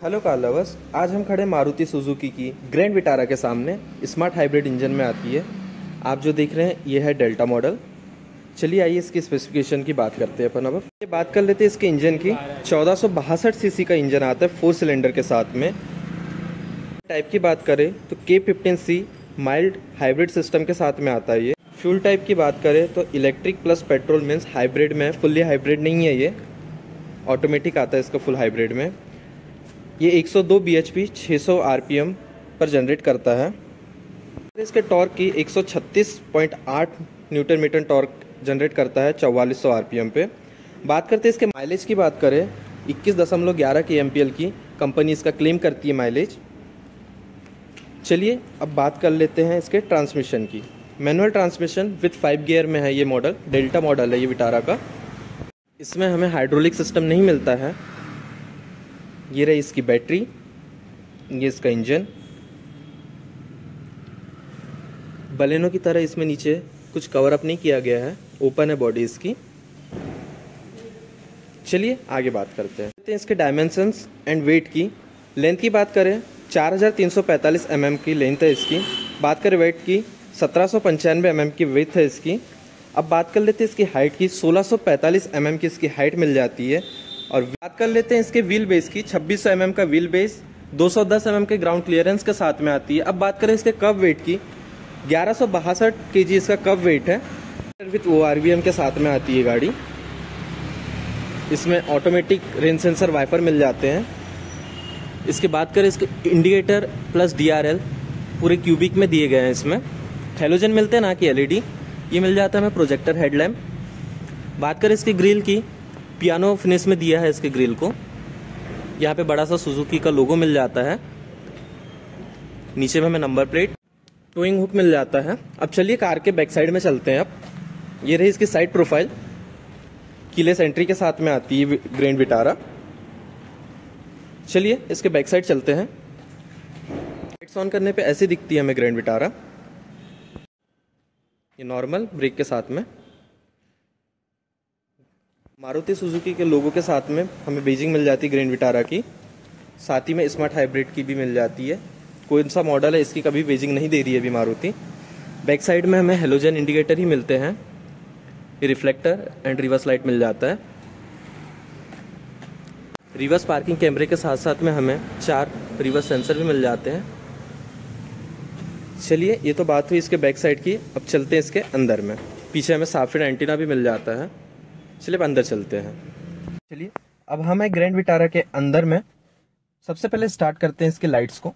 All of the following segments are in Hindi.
हेलो कार लवर्स, आज हम खड़े मारुति सुजुकी की ग्रैंड विटारा के सामने स्मार्ट हाइब्रिड इंजन में आती है। आप जो देख रहे हैं, ये है डेल्टा मॉडल। चलिए आइए इसकी स्पेसिफिकेशन की बात करते हैं अपन अब। ये बात कर लेते हैं इसके इंजन की। चौदह सीसी का इंजन आता है फोर सिलेंडर के साथ में। टाइप की बात करें तो K fifteen C mild hybrid system के साथ में आता है ये। फ्यूल टाइप की बात करें तो electric plus petrol means hybrid में फुल्ली हाइब्रिड नहीं है ये। ऑटोमेटिक आता है इसका फुल हाइब्रिड में। ये 102 bhp 600 rpm पर जनरेट करता है। इसके टॉर्क की 136.8 न्यूटन मीटर टॉर्क जनरेट करता है 4400 आरपीएम पे। बात करते हैं इसके माइलेज की बात करें, इक्कीस दशमलव ग्यारह की एम की कंपनी इसका क्लेम करती है माइलेज चलिए अब बात कर लेते हैं इसके ट्रांसमिशन की। Manual transmission with five gear में है ये मॉडल डेल्टा मॉडल है ये विटारा का। इसमें हमें हाइड्रोलिक सिस्टम नहीं मिलता है। ये रही इसकी बैटरी, ये इसका इंजन। बलेनों की तरह इसमें नीचे कुछ कवर अप नहीं किया गया है ओपन है बॉडी इसकी। चलिए आगे बात करते हैं। इसके डायमेंशंस एंड वेट की। लेंथ की बात करें 4345 mm की लेंथ है इसकी। बात करें वेट की, सत्रह सौ पंचानवे mm की वेथ है इसकी। अब बात कर लेते हैं इसकी हाइट की। 1645 mm की इसकी हाइट मिल जाती है। और बात कर लेते हैं इसके व्हील बेस की। 2600 mm का व्हील बेस 210 mm के ग्राउंड क्लियरेंस के साथ में आती है। अब बात करें इसके कब वेट की। ग्यारह सौ इसका कब वेट है। विथ ओ के साथ में आती है गाड़ी। इसमें ऑटोमेटिक रेन सेंसर वाइपर मिल जाते हैं। इसके बात करें इसके इंडिकेटर प्लस डीआरएल पूरे क्यूबिक में दिए गए हैं इसमें। हेलोजन मिलते हैं ना कि एलईडी ये मिल जाता है हमें प्रोजेक्टर हेडलैम्प बात करें इसकी ग्रिल की। पियानो फिनिश में दिया है इसके ग्रिल को। यहाँ पे बड़ा सा सुजुकी का लोगो मिल जाता है। नीचे में हमें नंबर प्लेट, टोइंग हुक मिल जाता है। अब चलिए कार के बैक साइड में चलते हैं अब। ये रही इसकी साइड प्रोफ़ाइल किले सेंट्री के साथ में आती है ग्रैंड विटारा चलिए इसके बैक साइड चलते हैं। लाइट्स ऑन करने पे ऐसी दिखती है हमें ग्रैंड विटारा ये नॉर्मल ब्रेक के साथ में। मारुति सुजुकी के लोगों के साथ में हमें बेजिंग मिल जाती है ग्रैंड विटारा की। साथ ही में स्मार्ट हाइब्रिड की भी मिल जाती है। कोई सा मॉडल है, इसकी कभी बेजिंग नहीं दे रही है अभी मारुति। बैक साइड में हमें हेलोजन इंडिकेटर ही मिलते हैं। रिफ्लेक्टर एंड रिवर्स लाइट मिल जाता है। रिवर्स पार्किंग कैमरे के साथ साथ में हमें चार रिवर्स सेंसर भी मिल जाते हैं। चलिए, ये तो बात हुई इसके बैक साइड की। अब चलते हैं इसके अंदर में। पीछे हमें साफिर एंटीना भी मिल जाता है। चलिए अंदर चलते हैं। चलिए, अब हमें ग्रैंड विटारा के अंदर में। सबसे पहले स्टार्ट करते हैं इसके लाइट्स को।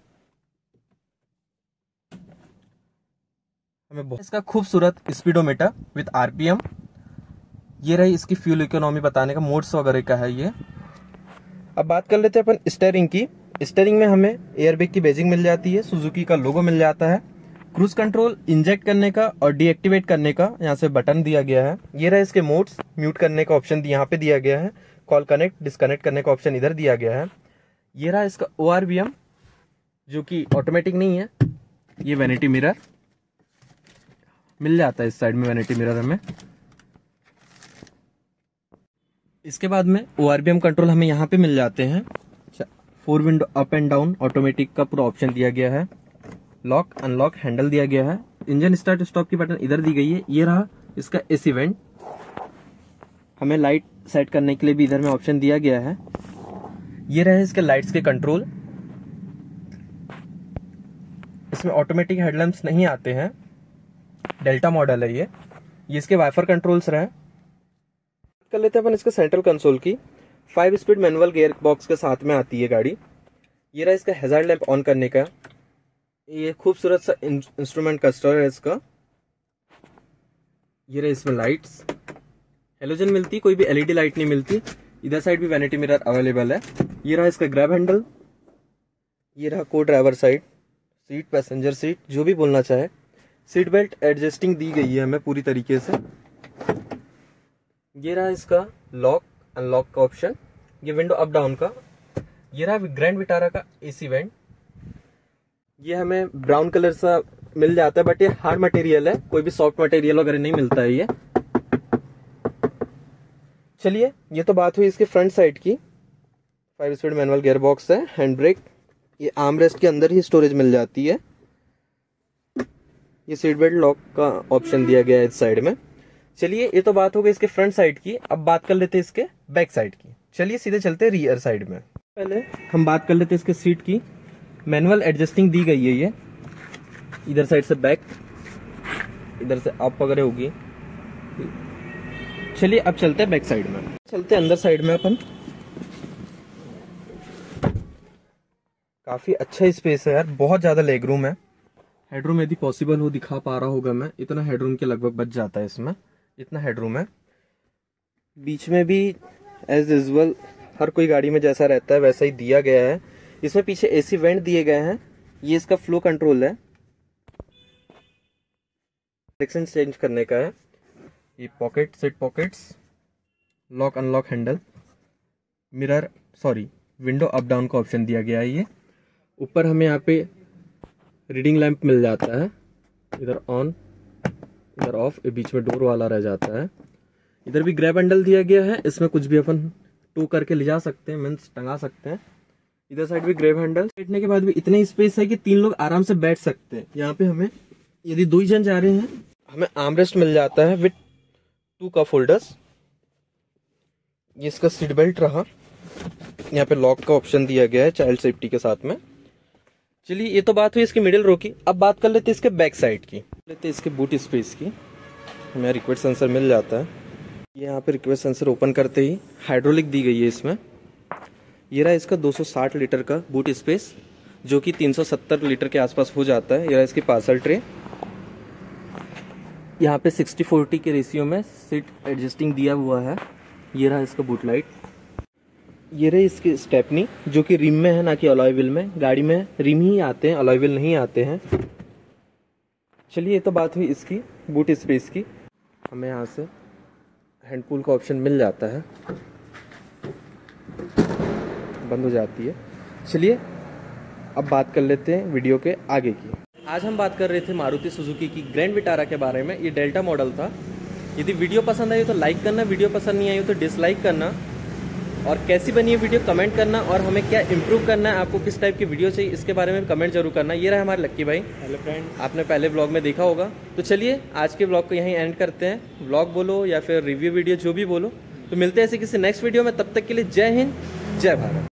हमें बहुत इसका खूबसूरत स्पीडोमीटर विथ आरपीएम। ये रही इसकी फ्यूल इकोनॉमी बताने का, मोड्स वगैरह का है ये। अब बात कर लेते हैं अपन स्टेयरिंग की। स्टेयरिंग में हमें एयरबैग की बेजिंग मिल जाती है, सुजुकी का लोगो मिल जाता है। क्रूज कंट्रोल, इंजेक्ट करने का और डीएक्टिवेट करने का यहाँ से बटन दिया गया है। ये रहा इसके मोड्स, म्यूट करने का ऑप्शन यहाँ पे दिया गया है। कॉल कनेक्ट, डिस्कनेक्ट करने का ऑप्शन इधर दिया गया है। ये रहा इसका ओ जो कि ऑटोमेटिक नहीं है। ये वैनिटी मिरर मिल जाता है इस साइड में वैनिटी मिरर हमें। इसके बाद में ओ कंट्रोल हमें यहाँ पे मिल जाते हैं। Four window up and down automatic का पूरा ऑप्शन दिया गया है। लॉक, अनलॉक, हैंडल दिया गया है। इंजन स्टार्ट स्टॉप की बटन इधर दी गई है। ये रहा इसका एसी वेंट। हमें लाइट सेट करने के लिए भी इधर में ऑप्शन दिया गया है। ये रहे इसके लाइट्स के कंट्रोल। इसमें ऑटोमेटिक हेडलैम्प्स नहीं आते हैं। डेल्टा मॉडल है ये। ये इसके वाइफर कंट्रोल्स रहे। कर लेते हैं अपन इसके सेंट्रल कंसोल की। Five speed manual gear box के साथ में आती है गाड़ी। ये रहा इसका हेजार्ड लैंप ऑन करने का। ये खूबसूरत सा इंस्ट्रूमेंट कस्टर है इसका। ये रहा इसमें लाइट्स हेलोजन मिलती, कोई भी एलईडी लाइट नहीं मिलती। इधर साइड भी वैनिटी मिरर अवेलेबल है। ये रहा इसका ग्रैब हैंडल ये रहा को driver side seat passenger seat जो भी बोलना चाहे। सीट बेल्ट एडजस्टिंग दी गई है हमें पूरी तरीके से। ये रहा इसका लॉक अनलॉक का ऑप्शन ये विंडो अप डाउन का। ये रहा ग्रैंड विटारा का एसी वेंट ये हमें ब्राउन कलर सा मिल जाता है बट ये हार्ड मटेरियल है। कोई भी सॉफ्ट मटेरियल वगैरह नहीं मिलता है ये। चलिए, ये तो बात हुई इसके फ्रंट साइड की। Five speed manual gear box है हैंड ब्रेक ये आर्म रेस्ट के अंदर ही स्टोरेज मिल जाती है। ये सीट बेल्ट लॉक का ऑप्शन दिया गया है इस साइड में। चलिए, ये तो बात हो गई इसके फ्रंट साइड की। अब बात कर लेते हैं इसके बैक साइड की। चलिए, सीधे चलते रियर साइड में। पहले हम बात कर लेते हैं इसके सीट की। मैनुअल एडजस्टिंग दी गई है ये। इधर साइड से बैक, इधर से आप वगैरह होगी। चलिए, अब चलते हैं बैक साइड में। चलते हैं अंदर साइड में अपन। काफ़ी अच्छा स्पेस है यार, बहुत ज़्यादा लेग रूम है। हेडरूम यदि पॉसिबल हो, दिखा पा रहा होगा मैं। इतना हेडरूम के लगभग बच जाता है इसमें। इतना हेडरूम है। बीच में भी एज यूजल हर कोई गाड़ी में जैसा रहता है, वैसा ही दिया गया है। इसमें पीछे एसी वेंट दिए गए हैं। ये इसका फ्लो कंट्रोल है। डायरेक्शन चेंज करने का है। ये pocket set pockets lock unlock handle mirror sorry window up down का ऑप्शन दिया गया है ये। ऊपर हमें यहाँ पे रीडिंग लैंप मिल जाता है। इधर ऑन इधर ऑफ़ बीच में डोर वाला रह जाता है। इधर भी ग्रैब हैंडल दिया गया है। इसमें कुछ भी अपन टू करके ले जा सकते हैं मीन्स टंगा सकते हैं। इधर साइड भी ग्रेव हैंडल बैठने के बाद भी इतने स्पेस है कि तीन लोग आराम से बैठ सकते हैं। यहाँ पे हमें, यदि दो जन जा रहे हैं, हमें आर्मरेस्ट मिल जाता है विथ टू का फोल्डर्स ये इसका सीट बेल्ट रहा। यहाँ पे लॉक का ऑप्शन दिया गया है चाइल्ड सेफ्टी के साथ में। चलिए, ये तो बात हुई इसकी मिडिल रो की। अब बात कर लेते हैं इसके बैक साइड की। लेते हैं इसके बूट स्पेस की। हमें रिक्वेस्ट सेंसर मिल जाता है। ये यहाँ पे रिक्वेस्ट सेंसर ओपन करते ही हाइड्रोलिक दी गई है इसमें। ये रहा इसका 260 लीटर का बूट स्पेस जो कि 370 लीटर के आसपास हो जाता है। ये रहा इसकी पार्सल ट्रे यहाँ पे 60 40 के रेशियो में सीट एडजस्टिंग दिया हुआ है। ये रहा इसका बूट लाइट ये रही इसकी स्टेपनी जो कि रिम में है ना कि अलॉय व्हील में। गाड़ी में रिम ही आते हैं अलॉय व्हील नहीं आते हैं। चलिए, ये तो बात हुई इसकी बूट स्पेस की। हमें यहाँ से हैंड पुल का ऑप्शन मिल जाता है। बंद हो जाती है। चलिए अब बात कर लेते हैं वीडियो के आगे की। आज हम बात कर रहे थे मारुति सुजुकी की ग्रैंड विटारा के बारे में। ये डेल्टा मॉडल था। यदि वीडियो पसंद आई हो तो लाइक करना वीडियो पसंद नहीं आई हो तो डिसलाइक करना। और कैसी बनी है वीडियो कमेंट करना और हमें क्या इम्प्रूव करना है आपको किस टाइप की वीडियो चाहिए इसके बारे में कमेंट ज़रूर करना। ये रहा हमारे लक्की भाई। हेलो फ्रेंड आपने पहले ब्लॉग में देखा होगा। तो चलिए आज के ब्लॉग को यहीं एंड करते हैं। ब्लॉग बोलो या फिर रिव्यू वीडियो जो भी बोलो। तो मिलते हैं ऐसे किसी नेक्स्ट वीडियो में। तब तक के लिए जय हिंद जय भारत।